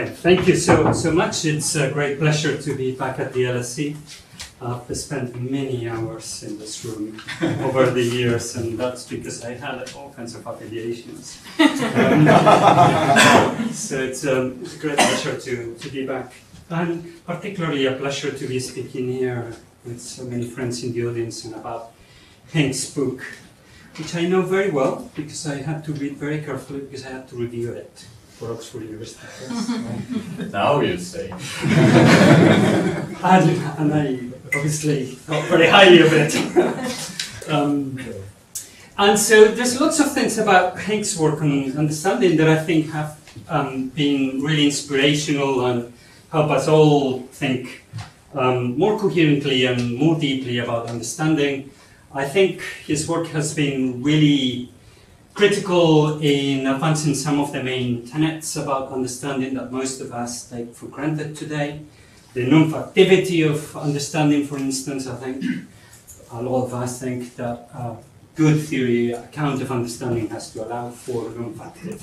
Right, thank you so so much. It's a great pleasure to be back at the LSE. I've spent many hours in this room over the years, and that's because I had all kinds of affiliations. Um, so it's, um, it's a great pleasure to, to be back, and particularly a pleasure to be speaking here with so many friends in the audience and about Hank's book, which I know very well because I had to read very carefully because I had to review it for Oxford University Press. Now you say. and, and I obviously thought very highly of it. um, and so there's lots of things about Hank's work on understanding that I think have um, been really inspirational and help us all think um, more coherently and more deeply about understanding. I think his work has been really critical in advancing some of the main tenets about understanding that most of us take for granted today. The non-factivity of understanding, for instance, I think a lot of us think that a good theory account of understanding has to allow for non-factive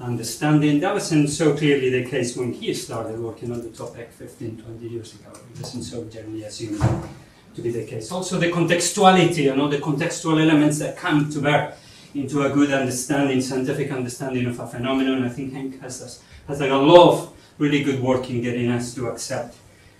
understanding. That wasn't so clearly the case when he started working on the topic 15, 20 years ago. It wasn't so generally assumed to be the case. Also the contextuality and all the contextual elements that come to bear into a good understanding, scientific understanding of a phenomenon. I think Hank has, has done a lot of really good work in getting us to accept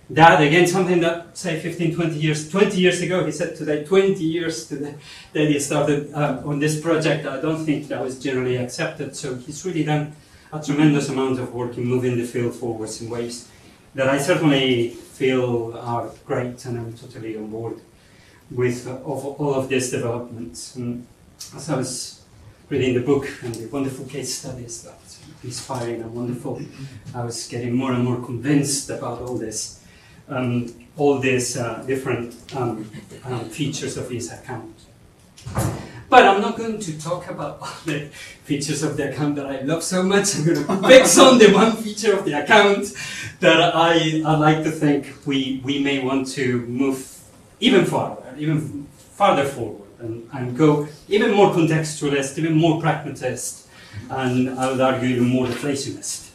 that. Again, something that, say, 15, 20 years, 20 years ago, he said today, 20 years today, that he started uh, on this project, I don't think that was generally accepted. So he's really done a tremendous amount of work in moving the field forwards in ways that I certainly feel are great, and I'm totally on board with uh, all of these developments. And as I was reading the book and the wonderful case studies that inspiring and wonderful, I was getting more and more convinced about all this, um, all these uh, different um, um, features of his account. But I'm not going to talk about all the features of the account that I love so much. I'm going to fix on the one feature of the account that I, I like to think we, we may want to move even farther, even farther forward and, and go even more contextualist, even more pragmatist, and I would argue even more deflationist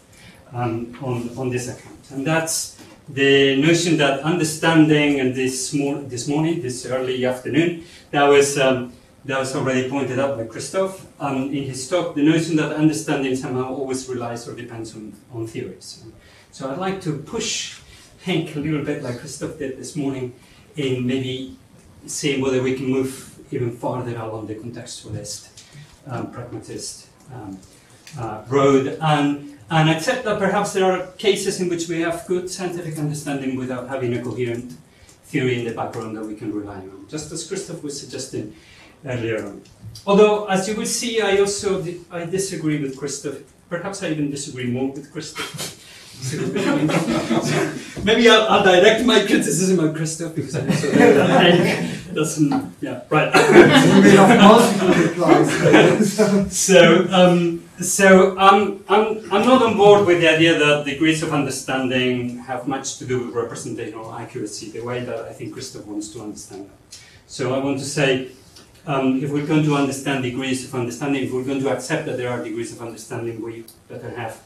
um, on, on this account. And that's the notion that understanding, and this, mor- this morning, this early afternoon, that was, um, that was already pointed out by Christoph um, in his talk, the notion that understanding somehow always relies or depends on, on theories. So I'd like to push Hank a little bit like Christoph did this morning in maybe seeing whether we can move even farther along the contextualist, um, pragmatist um, uh, road, and, and accept that perhaps there are cases in which we have good scientific understanding without having a coherent theory in the background that we can rely on, just as Christoph was suggesting earlier on. Although, as you will see, I also I disagree with Christoph. Perhaps I even disagree more with Christoph. Maybe I'll, I'll, direct my criticism on Christoph because I also know that Hank doesn't. Yeah, right. so, um, so I'm, I'm, I'm not on board with the idea that degrees of understanding have much to do with representational accuracy, the way that I think Christoph wants to understand that. So I want to say, um, if we're going to understand degrees of understanding, if we're going to accept that there are degrees of understanding, we better have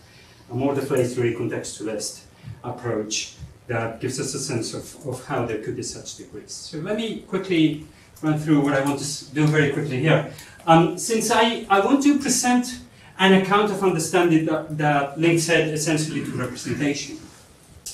a more deflationary contextualist approach that gives us a sense of, of how there could be such degrees. So let me quickly run through what I want to do very quickly here. Um, since I, I want to present an account of understanding that, that links it essentially to representation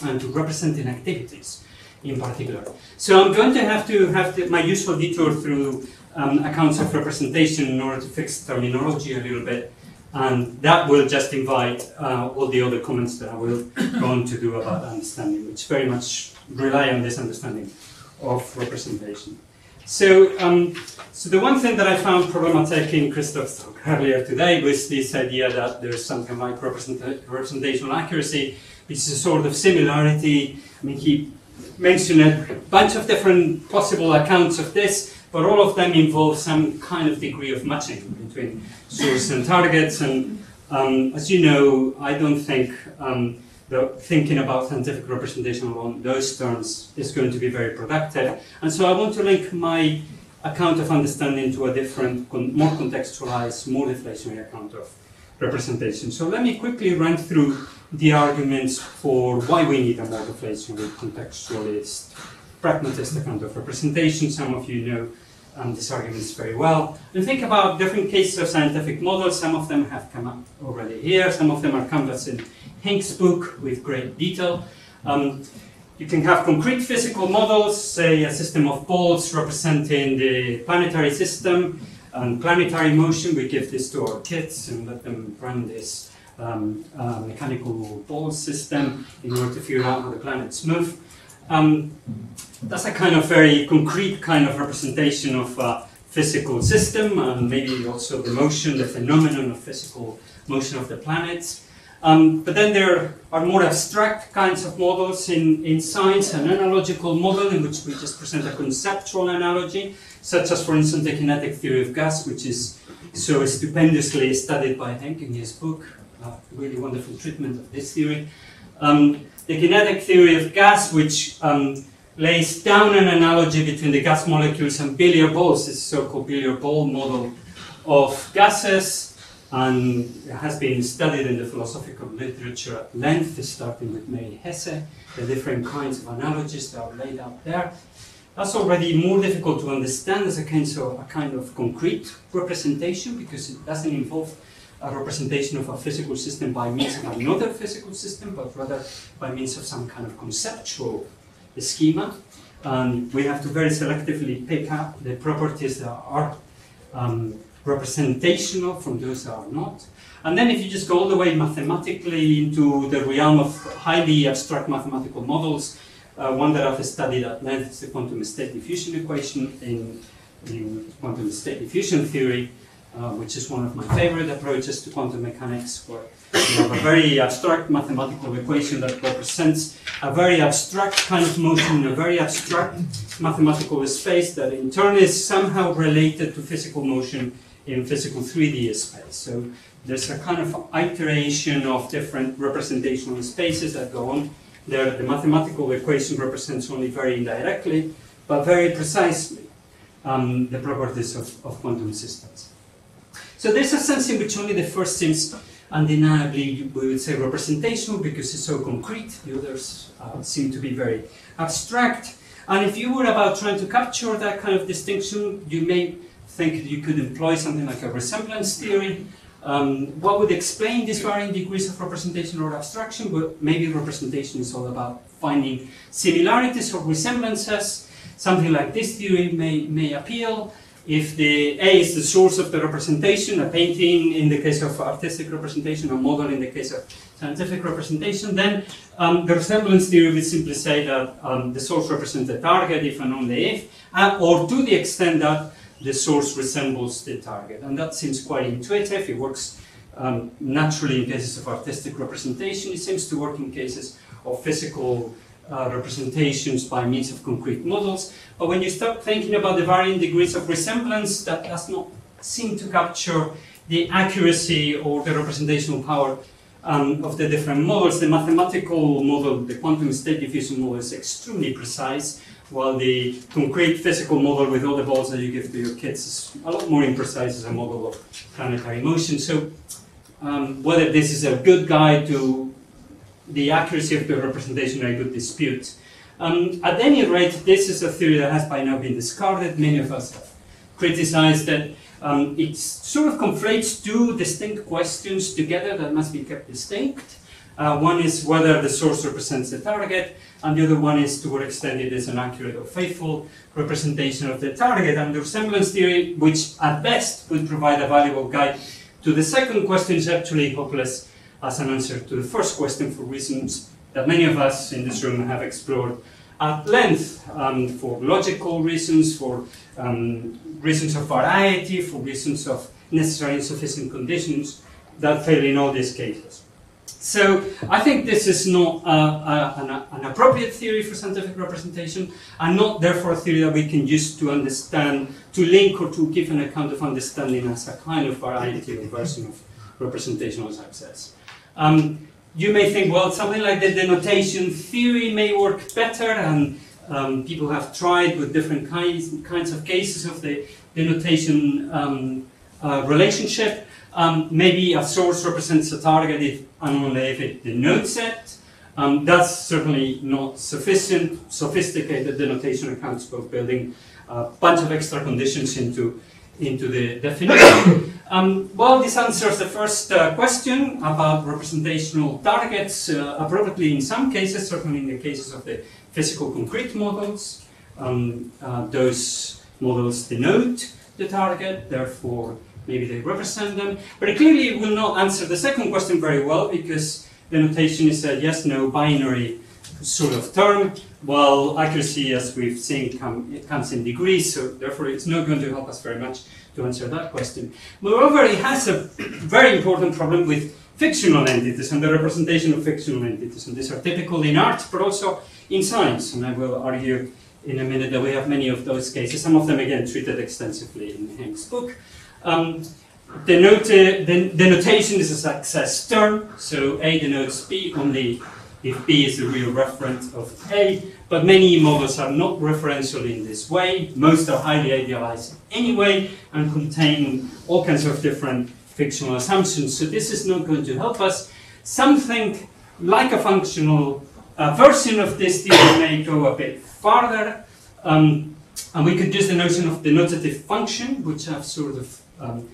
and to representing activities in particular. So I'm going to have to have my useful detour through um, accounts of representation in order to fix terminology a little bit and that will just invite uh, all the other comments that I will go on to do about understanding, which very much rely on this understanding of representation. So, um, so the one thing that I found problematic in Christoph's talk earlier today was this idea that there's something like representational accuracy, which is a sort of similarity. I mean, he mentioned a bunch of different possible accounts of this, but all of them involve some kind of degree of matching between source and targets. And um, as you know, I don't think um, the thinking about scientific representation along those terms is going to be very productive. And so I want to link my account of understanding to a different, more contextualized, more deflationary account of representation. So let me quickly run through the arguments for why we need a more flexible contextualist pragmatist account of representation. Some of you know um, these arguments very well. And think about different cases of scientific models. Some of them have come up already here. Some of them are canvassed in Henk's book with great detail. Um, you can have concrete physical models, say a system of balls representing the planetary system and planetary motion. We give this to our kids and let them run this um, uh, mechanical ball system in order to figure out how the planets move. Um, that's a kind of very concrete kind of representation of a physical system and maybe also the motion, the phenomenon of physical motion of the planets. Um, but then there are more abstract kinds of models in, in science, an analogical model in which we just present a conceptual analogy, such as, for instance, the kinetic theory of gas, which is so stupendously studied by Henk in his book, a really wonderful treatment of this theory. Um, the kinetic theory of gas, which um, lays down an analogy between the gas molecules and billiard balls, this so-called billiard ball model of gases, and has been studied in the philosophical literature at length, starting with Mary Hesse, the different kinds of analogies that are laid out there. That's already more difficult to understand as a kind of, a kind of concrete representation because it doesn't involve a representation of a physical system by means of another physical system, but rather by means of some kind of conceptual schema. And we have to very selectively pick up the properties that are um, representational from those that are not. And then if you just go all the way mathematically into the realm of highly abstract mathematical models, uh, one that I've studied at length is the quantum state diffusion equation in, in quantum state diffusion theory, uh, which is one of my favorite approaches to quantum mechanics, where you have a very abstract mathematical equation that represents a very abstract kind of motion in a very abstract mathematical space that in turn is somehow related to physical motion in physical 3D space. So there's a kind of iteration of different representational spaces that go on. There, the mathematical equation represents only very indirectly, but very precisely, um, the properties of, of quantum systems. So there's a sense in which only the first seems undeniably, we would say, representational because it's so concrete. The others uh, seem to be very abstract. And if you were about trying to capture that kind of distinction, you may think you could employ something like a resemblance theory. Um, what would explain these varying degrees of representation or abstraction? But maybe representation is all about finding similarities or resemblances. Something like this theory may, may appeal. If the A is the source of the representation, a painting in the case of artistic representation, a model in the case of scientific representation, then um, the resemblance theory would simply say that um, the source represents the target if and only if, uh, or to the extent that the source resembles the target. And that seems quite intuitive. It works um, naturally in cases of artistic representation. It seems to work in cases of physical uh, representations by means of concrete models. But when you start thinking about the varying degrees of resemblance, that does not seem to capture the accuracy or the representational power um, of the different models. The mathematical model, the quantum state diffusion model, is extremely precise while the concrete physical model with all the balls that you give to your kids is a lot more imprecise as a model of planetary motion. So um, whether this is a good guide to the accuracy of the representation, I could dispute. Um, at any rate, this is a theory that has by now been discarded. Many of us have criticized that um, it sort of conflates two distinct questions together that must be kept distinct. Uh, one is whether the source represents the target, and the other one is to what extent it is an accurate or faithful representation of the target. And the resemblance theory, which at best would provide a valuable guide to the second question, is actually hopeless as an answer to the first question for reasons that many of us in this room have explored at length um, for logical reasons, for um, reasons of variety, for reasons of necessary and sufficient conditions that fail in all these cases. So I think this is not an, an, appropriate theory for scientific representation, and not therefore a theory that we can use to understand, to link or to give an account of understanding as a kind of variety or version of representational success. Um, you may think, well, something like the denotation theory may work better, and um, people have tried with different kinds, kinds of cases of the denotation um, uh, relationship. Um, maybe a source represents a target if and only if it denotes it. Um, that's certainly not sufficient. Sophisticated denotation accounts for building a bunch of extra conditions into, into the definition. um, well, this answers the first uh, question about representational targets uh, appropriately in some cases, certainly in the cases of the physical concrete models. Um, uh, those models denote the target, therefore maybe they represent them. But it clearly will not answer the second question very well because the notation is a yes no binary sort of term. Well, accuracy, as we've seen, come, it comes in degrees, so therefore it's not going to help us very much to answer that question. Moreover, it has a very important problem with fictional entities and the representation of fictional entities. And these are typical in art, but also in science. And I will argue in a minute that we have many of those cases, some of them again treated extensively in Hank's book. Um, the, note, the, the, notation is a success term, so A denotes B only if B is the real referent of A, but many models are not referential in this way. Most are highly idealized anyway and contain all kinds of different fictional assumptions, so this is not going to help us. Something like a functional uh, version of this theorem may go a bit farther, um, and we could use the notion of denotative function, which I've sort of um,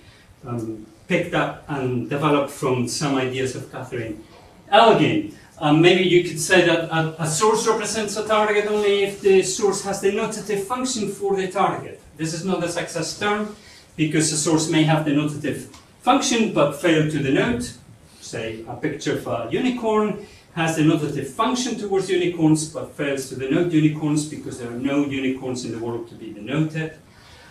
um, picked up and developed from some ideas of Catherine Elgin. Um, maybe you could say that a, a, source represents a target only if the source has the notative function for the target. This is not a success term because a source may have the notative function but fail to denote. Say a picture of a unicorn has the notative function towards unicorns but fails to denote unicorns because there are no unicorns in the world to be denoted.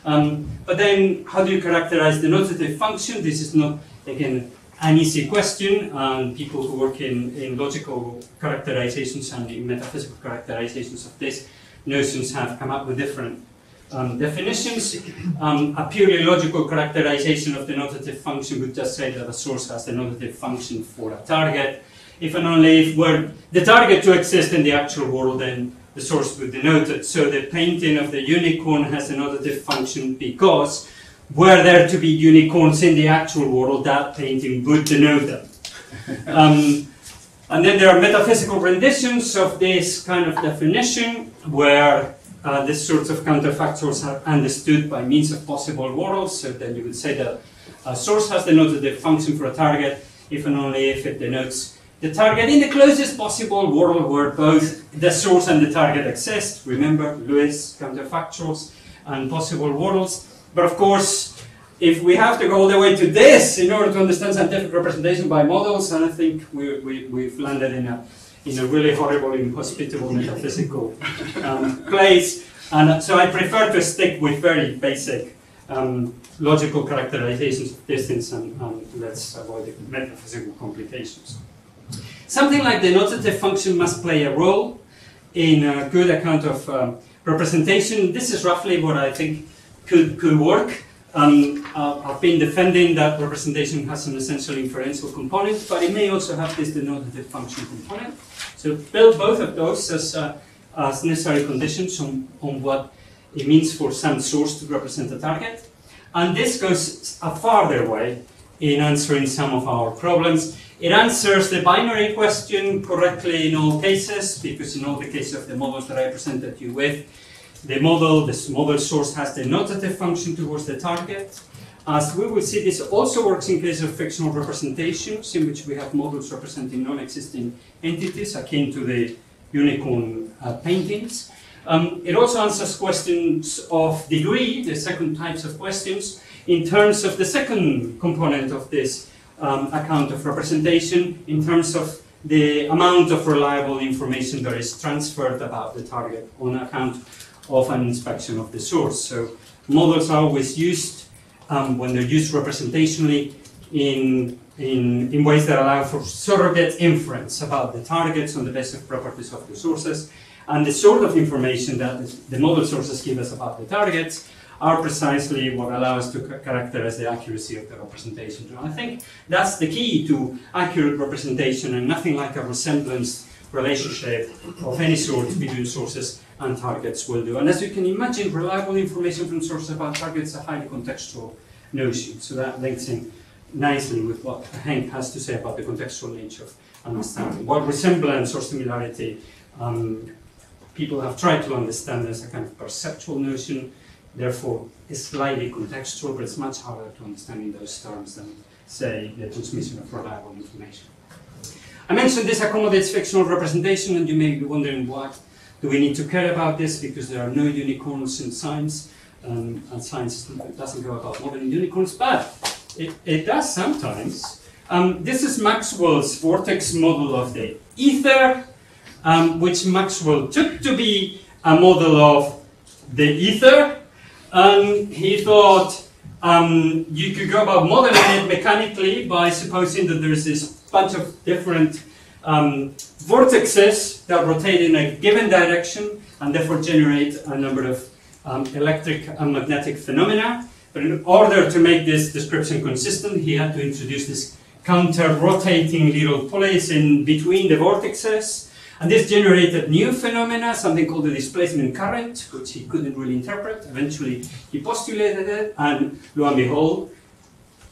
Um, but then, how do you characterize the notative function? This is not, again, an easy question, and people who work in, in logical characterizations and in metaphysical characterizations of these notions have come up with different um, definitions. Um, a purely logical characterization of the notative function would just say that a source has the notative function for a target. If and only if were the target to exist in the actual world, then the source would denote it. So the painting of the unicorn has a notative function because were there to be unicorns in the actual world, that painting would denote them. um, and then there are metaphysical renditions of this kind of definition where uh, these sorts of counterfactuals are understood by means of possible worlds. So then you would say that a source has denoted the function for a target if and only if it denotes the target in the closest possible world where both the source and the target exist. Remember Lewis counterfactuals and possible worlds. But of course, if we have to go all the way to this in order to understand scientific representation by models, then I think we, we, we've landed in a, in a really horrible, inhospitable metaphysical um, place. And so I prefer to stick with very basic um, logical characterizations of distance and, and let's avoid the metaphysical complications. Something like the notative function must play a role in a good account of um, representation. This is roughly what I think could, could work. Um, I've been defending that representation has an essential inferential component, but it may also have this denotative function component. So build both of those as, uh, as necessary conditions on, on what it means for some source to represent a target. And this goes a farther way in answering some of our problems. It answers the binary question correctly in all cases, because in all the cases of the models that I presented you with, the model, this model source has the notative function towards the target. As we will see, this also works in case of fictional representations, in which we have models representing non-existing entities, akin to the unicorn uh, paintings. Um, it also answers questions of degree, the second types of questions, in terms of the second component of this um, account of representation in terms of the amount of reliable information that is transferred about the target on account of an inspection of the source. So models are always used um, when they're used representationally in, in, in ways that allow for surrogate inference about the targets on the basis of properties of the sources. And the sort of information that the model sources give us about the targets are precisely what allow us to characterize the accuracy of the representation. And I think that's the key to accurate representation and nothing like a resemblance relationship of any sort between sources and targets will do. And as you can imagine, reliable information from sources about targets is a highly contextual notion. So that links in nicely with what Henk has to say about the contextual nature of understanding. What resemblance or similarity um, people have tried to understand as a kind of perceptual notion, therefore is slightly contextual, but it's much harder to understand in those terms than, say, the transmission of reliable information. I mentioned this accommodates fictional representation, and you may be wondering what do we need to care about this because there are no unicorns in science, um, and science doesn't go about modeling unicorns, but it, it does sometimes. Um, this is Maxwell's vortex model of the ether, um, which Maxwell took to be a model of the ether, and he thought um, you could go about modeling it mechanically by supposing that there's this bunch of different um, vortexes that rotate in a given direction and therefore generate a number of um, electric and magnetic phenomena. But in order to make this description consistent, he had to introduce this counter-rotating little pulleys in between the vortexes. And this generated new phenomena, something called the displacement current, which he couldn't really interpret. Eventually, he postulated it, and lo and behold,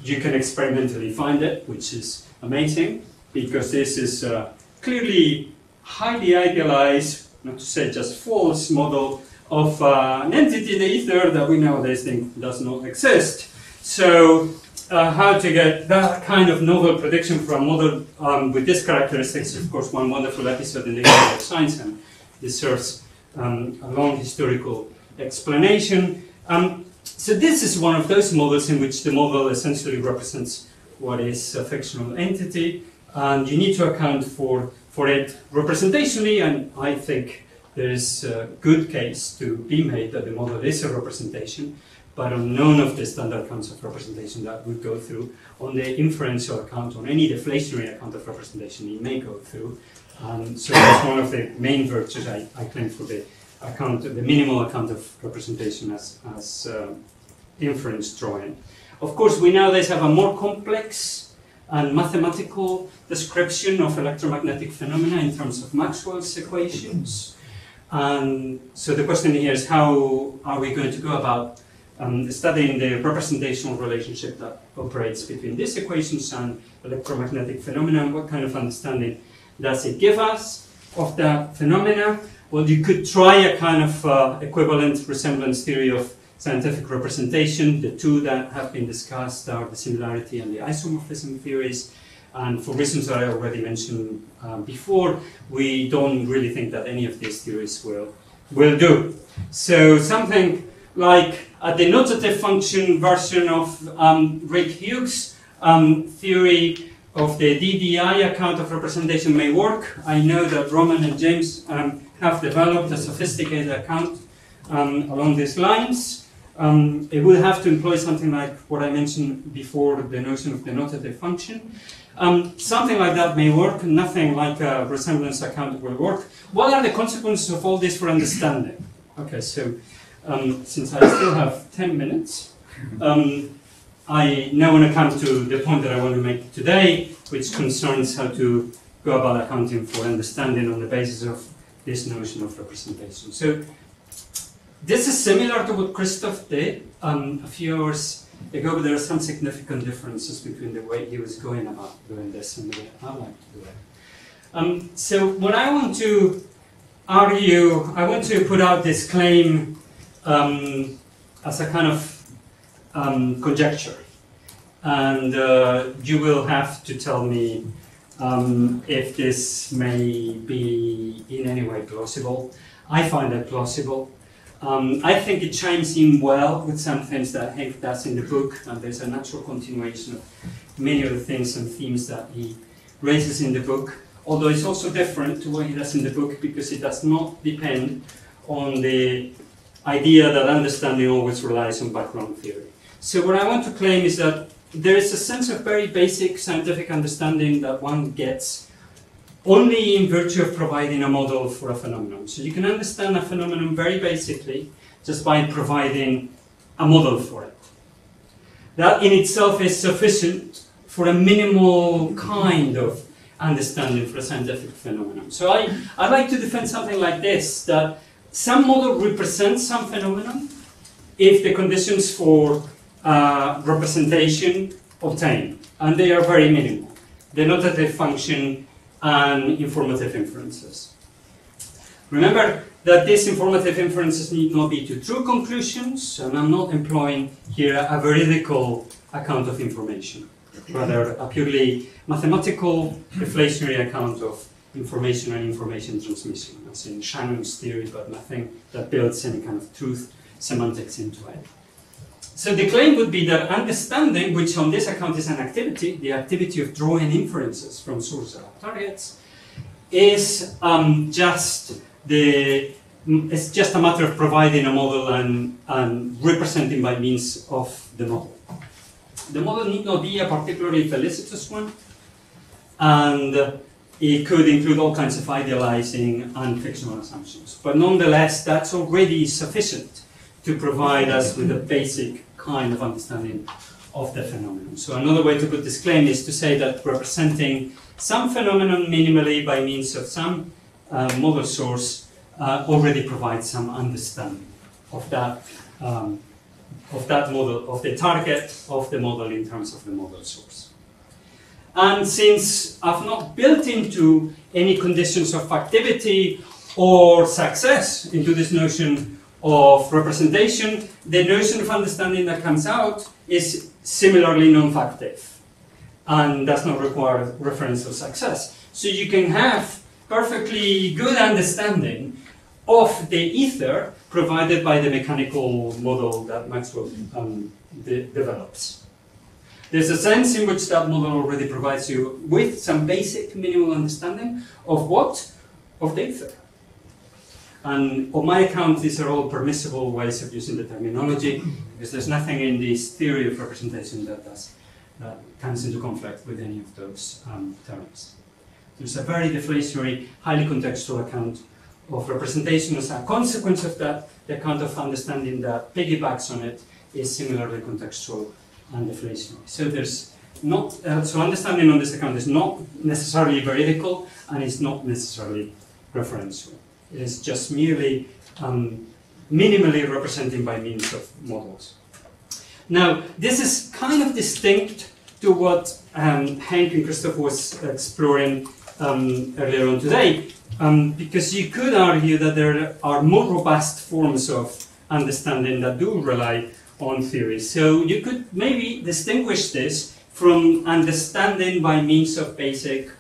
you can experimentally find it, which is amazing, because this is a clearly highly idealized, not to say just false, model of uh, an entity in the ether that we nowadays think does not exist. So uh, how to get that kind of novel prediction from a model um, with these characteristics of course one wonderful episode in the history of science and deserves um, a long historical explanation. Um, so this is one of those models in which the model essentially represents what is a fictional entity and you need to account for, for it representationally and I think there is a good case to be made that the model is a representation, but on none of the standard accounts of representation that would go through, on the inferential account, on any deflationary account of representation it may go through. Um, so that's one of the main virtues I, I claim for the account, the minimal account of representation as, as uh, inference drawing. Of course, we nowadays have a more complex and mathematical description of electromagnetic phenomena in terms of Maxwell's equations. And so the question here is how are we going to go about um, studying the representational relationship that operates between these equations and electromagnetic phenomena? What kind of understanding does it give us of the phenomena? Well, you could try a kind of uh, equivalent resemblance theory of scientific representation. The two that have been discussed are the similarity and the isomorphism theories. And for reasons that I already mentioned um, before, we don't really think that any of these theories will, will do. So something like a denotative function version of um, Rick Hughes' um, theory of the DDI account of representation may work. I know that Roman and James um, have developed a sophisticated account um, along these lines. Um, it will have to employ something like what I mentioned before, the notion of denotative function. Um, something like that may work, nothing like a resemblance account will work. What are the consequences of all this for understanding? Okay, so um, since I still have 10 minutes, um, I now want to come to the point that I want to make today, which concerns how to go about accounting for understanding on the basis of this notion of representation. So this is similar to what Christoph did um, a few hours ago, but there are some significant differences between the way he was going about doing this and the way I like to do it. Um, so what I want to argue, I want to put out this claim um, as a kind of um, conjecture. And uh, you will have to tell me um, if this may be in any way plausible. I find it plausible. Um, I think it chimes in well with some things that Hank does in the book, and there's a natural continuation of many of the things and themes that he raises in the book. Although it's also different to what he does in the book because it does not depend on the idea that understanding always relies on background theory. So what I want to claim is that there is a sense of very basic scientific understanding that one gets only in virtue of providing a model for a phenomenon. So you can understand a phenomenon very basically just by providing a model for it. That in itself is sufficient for a minimal kind of understanding for a scientific phenomenon. So I, I like to defend something like this, that some model represents some phenomenon if the conditions for uh, representation obtain. and they are very minimal. Denotative function and informative inferences. Remember that these informative inferences need not be to true conclusions, and I'm not employing here a veridical account of information, rather a purely mathematical deflationary account of information and information transmission, as in Shannon's theory, but nothing that builds any kind of truth semantics into it. So the claim would be that understanding, which on this account is an activity, the activity of drawing inferences from source targets, is um, just the it's just a matter of providing a model and, and representing by means of the model. The model need not be a particularly felicitous one, and it could include all kinds of idealizing and fictional assumptions. But nonetheless, that's already sufficient to provide us with a basic kind of understanding of the phenomenon. So another way to put this claim is to say that representing some phenomenon minimally by means of some uh, model source uh, already provides some understanding of that um, of that model, of the target of the model in terms of the model source. And since I've not built into any conditions of activity or success into this notion of representation, the notion of understanding that comes out is similarly non-factive and does not require reference referential success. So you can have perfectly good understanding of the ether provided by the mechanical model that Maxwell um, de develops. There's a sense in which that model already provides you with some basic minimal understanding of what? Of the ether. And on my account, these are all permissible ways of using the terminology, because there's nothing in this theory of representation that, does, that comes into conflict with any of those um, terms. There's a very deflationary, highly contextual account of representation as a consequence of that. The account of understanding that piggybacks on it is similarly contextual and deflationary. So there's not, uh, so understanding on this account is not necessarily veridical and is not necessarily referential. Is just merely um, minimally representing by means of models. Now, this is kind of distinct to what um, Henk and Christoph was exploring um, earlier on today, um, because you could argue that there are more robust forms of understanding that do rely on theory. So you could maybe distinguish this from understanding by means of basic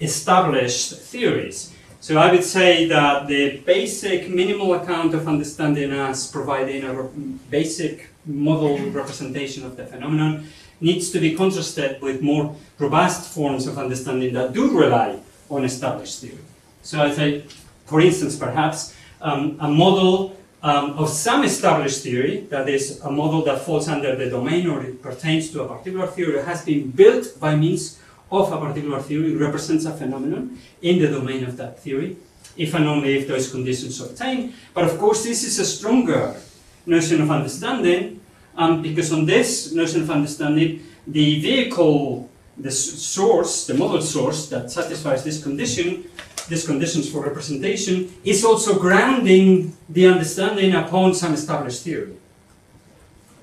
established theories. So I would say that the basic minimal account of understanding as providing a basic model representation of the phenomenon needs to be contrasted with more robust forms of understanding that do rely on established theory. So I'd say, for instance, perhaps um, a model um, of some established theory, that is, a model that falls under the domain or it pertains to a particular theory, has been built by means of a particular theory represents a phenomenon in the domain of that theory, if and only if those conditions are obtained. But of course, this is a stronger notion of understanding, um, because on this notion of understanding, the vehicle, the source, the model source that satisfies this condition, these conditions for representation, is also grounding the understanding upon some established theory.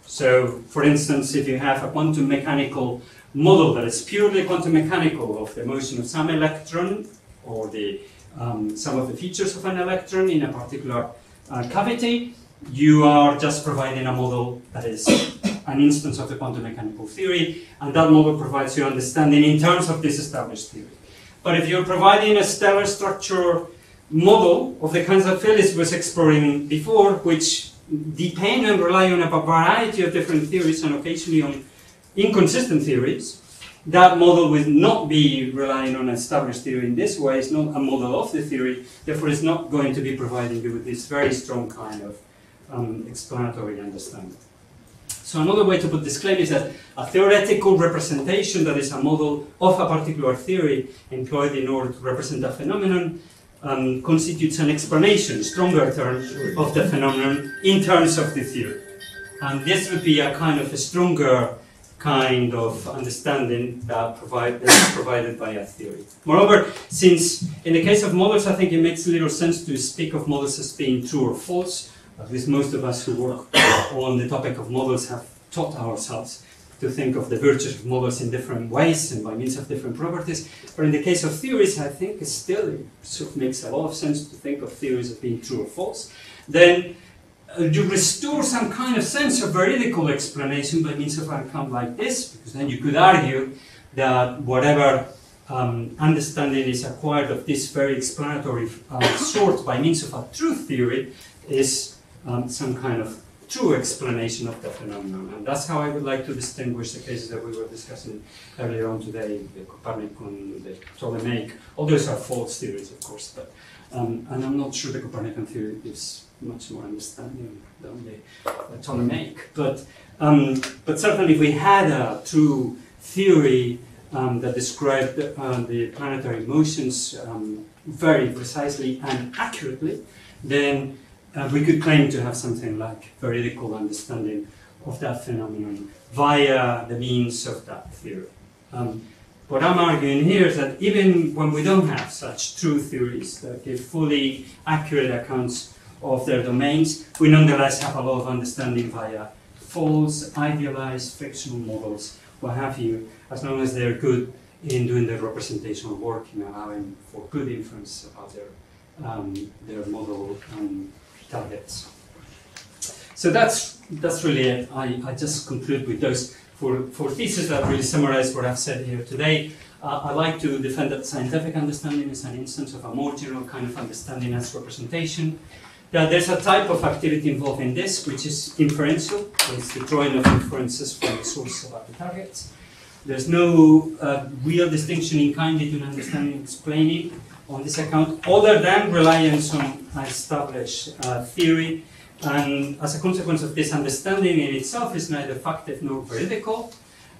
So, for instance, if you have a quantum mechanical model that is purely quantum mechanical of the motion of some electron or the, um, some of the features of an electron in a particular uh, cavity, you are just providing a model that is an instance of the quantum mechanical theory, and that model provides you understanding in terms of this established theory. But if you're providing a stellar structure model of the kinds that Felix was exploring before, which depend and rely on a variety of different theories and occasionally on inconsistent theories, that model will not be relying on established theory in this way, it's not a model of the theory, therefore it's not going to be providing you with this very strong kind of um, explanatory understanding. So another way to put this claim is that a theoretical representation that is a model of a particular theory employed in order to represent a phenomenon um, constitutes an explanation, stronger term, of the phenomenon in terms of the theory. And this would be a kind of a stronger kind of understanding that, provide, that is provided by a theory. Moreover, since in the case of models, I think it makes little sense to speak of models as being true or false, at least most of us who work on the topic of models have taught ourselves to think of the virtues of models in different ways and by means of different properties. But in the case of theories, I think it still sort of makes a lot of sense to think of theories as being true or false. Then uh, you restore some kind of sense of veridical explanation by means of an account like this, because then you could argue that whatever um, understanding is acquired of this very explanatory uh, sort by means of a truth theory is um, some kind of true explanation of the phenomenon. And that's how I would like to distinguish the cases that we were discussing earlier on today, the Copernican, the Ptolemaic. All those are false theories, of course, but um, and I'm not sure the Copernican theory gives much more understanding than the Ptolemaic. But um, but certainly, if we had a true theory um, that described uh, the planetary motions um, very precisely and accurately, then uh, we could claim to have something like veridical understanding of that phenomenon via the means of that theory. Um, what I'm arguing here is that even when we don't have such true theories that give fully accurate accounts of their domains, we nonetheless have a lot of understanding via false, idealized, fictional models, what have you, as long as they're good in doing their representational work, in allowing for good inference about their, um, their model um, targets. So that's, that's really it. I, I just conclude with those four, four theses that really summarize what I've said here today. Uh, I like to defend that scientific understanding is an instance of a more general kind of understanding as representation. That there's a type of activity involved in this, which is inferential, it's the drawing of inferences from the source about the targets. There's no uh, real distinction in kind between understanding and explaining on this account, other than reliance on established uh, theory. And as a consequence of this, understanding in itself is neither factive nor veridical.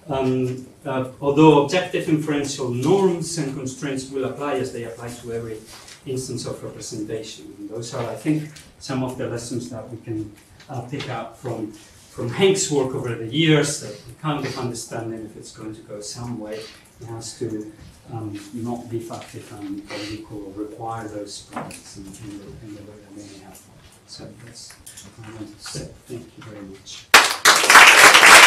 Um, uh, although objective inferential norms and constraints will apply as they apply to every instance of representation. And those are, I think, some of the lessons that we can uh, pick up from from Henk's work over the years that the kind of understanding, if it's going to go some way, it has to um, not be factive and political or require those properties in, in, the, in the way that we have. So that's what I want to say. Thank you very much.